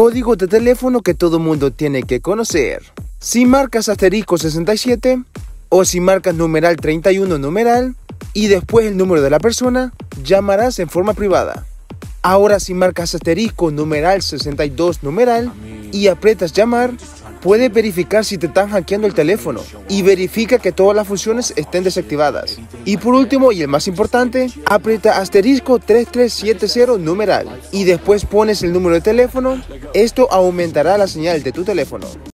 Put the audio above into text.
Código de teléfono que todo mundo tiene que conocer. Si marcas asterisco 67 o si marcas numeral 31 numeral y después el número de la persona, llamarás en forma privada. Ahora si marcas asterisco numeral 62 numeral y aprietas llamar, puedes verificar si te están hackeando el teléfono y verifica que todas las funciones estén desactivadas. Y por último, y el más importante, aprieta asterisco 3370 numeral y después pones el número de teléfono. Esto aumentará la señal de tu teléfono.